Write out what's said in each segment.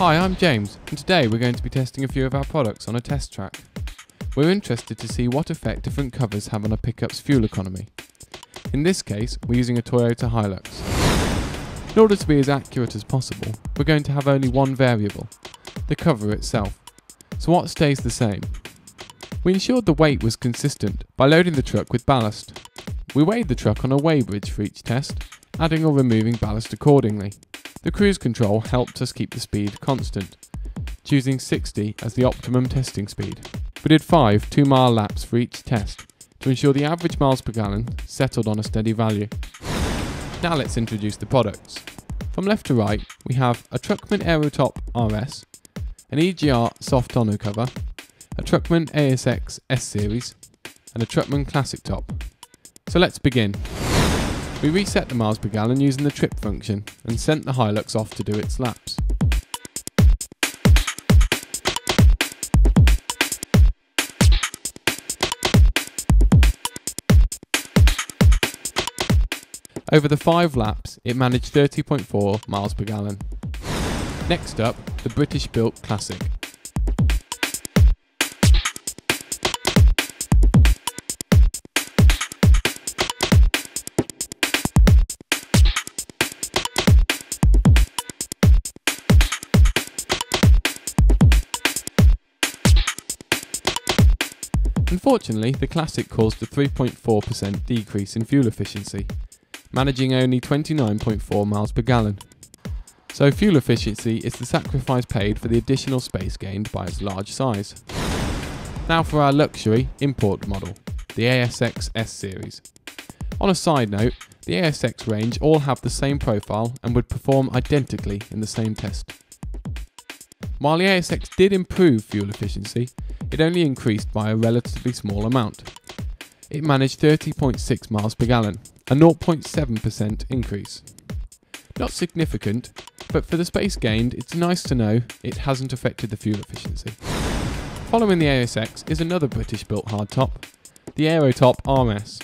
Hi, I'm James, and today we're going to be testing a few of our products on a test track. We're interested to see what effect different covers have on a pickup's fuel economy. In this case, we're using a Toyota Hilux. In order to be as accurate as possible, we're going to have only one variable, the cover itself. So what stays the same? We ensured the weight was consistent by loading the truck with ballast. We weighed the truck on a weighbridge for each test, adding or removing ballast accordingly. The cruise control helped us keep the speed constant, choosing 60 as the optimum testing speed. We did 5 2 mile laps for each test to ensure the average miles per gallon settled on a steady value. Now let's introduce the products. From left to right, we have a Truckman Aerotop RS, an EGR soft tonneau cover, a Truckman ASX S Series, and a Truckman Classic Top. So let's begin. We reset the miles per gallon using the trip function and sent the Hilux off to do its laps. Over the five laps, it managed 30.4 miles per gallon. Next up, the British built Classic. Unfortunately, the Classic caused a 3.4% decrease in fuel efficiency, managing only 29.4 miles per gallon. So fuel efficiency is the sacrifice paid for the additional space gained by its large size. Now for our luxury import model, the ASX S series. On a side note, the ASX range all have the same profile and would perform identically in the same test. While the ASX did improve fuel efficiency, it only increased by a relatively small amount. It managed 30.6 miles per gallon, a 0.7% increase. Not significant, but for the space gained, it's nice to know it hasn't affected the fuel efficiency. Following the ASX is another British built hardtop, the Aerotop RS.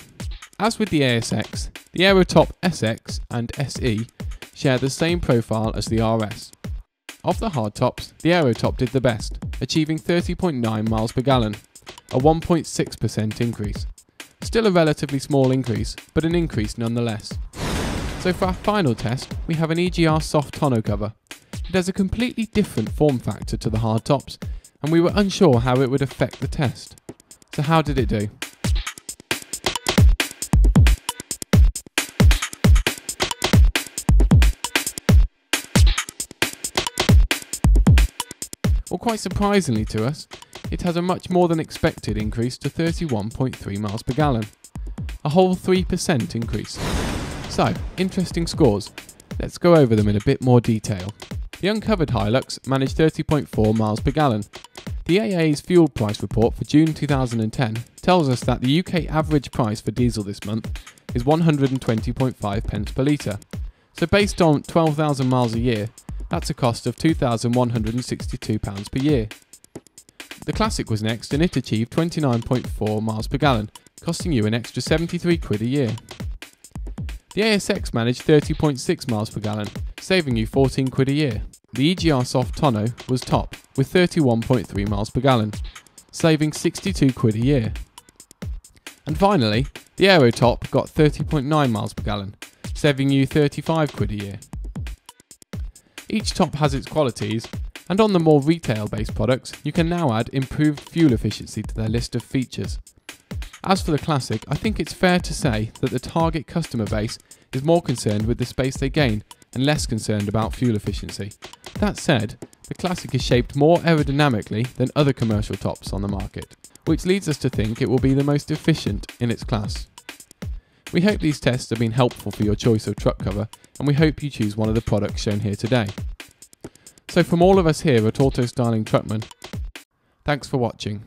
As with the ASX, the Aerotop SX and SE share the same profile as the RS. Of the hardtops, the Aerotop did the best, achieving 30.9 miles per gallon, a 1.6% increase. Still a relatively small increase, but an increase nonetheless. So for our final test, we have an EGR soft tonneau cover. It has a completely different form factor to the hardtops, and we were unsure how it would affect the test. So how did it do? Well, quite surprisingly to us, it has a much more than expected increase to 31.3 miles per gallon. A whole 3% increase. So, interesting scores. Let's go over them in a bit more detail. The uncovered Hilux managed 30.4 miles per gallon. The AA's fuel price report for June 2010 tells us that the UK average price for diesel this month is 120.5 pence per litre. So based on 12,000 miles a year, that's a cost of £2,162 per year. The Classic was next and it achieved 29.4 miles per gallon, costing you an extra 73 quid a year. The ASX managed 30.6 miles per gallon, saving you 14 quid a year. The EGR Soft Tonneau was top with 31.3 miles per gallon, saving 62 quid a year. And finally, the Aerotop got 30.9 miles per gallon, saving you 35 quid a year. Each top has its qualities, and on the more retail based products, you can now add improved fuel efficiency to their list of features. As for the Classic, I think it's fair to say that the target customer base is more concerned with the space they gain and less concerned about fuel efficiency. That said, the Classic is shaped more aerodynamically than other commercial tops on the market, which leads us to think it will be the most efficient in its class. We hope these tests have been helpful for your choice of truck cover, and we hope you choose one of the products shown here today. So from all of us here at Auto Styling Truckman, thanks for watching.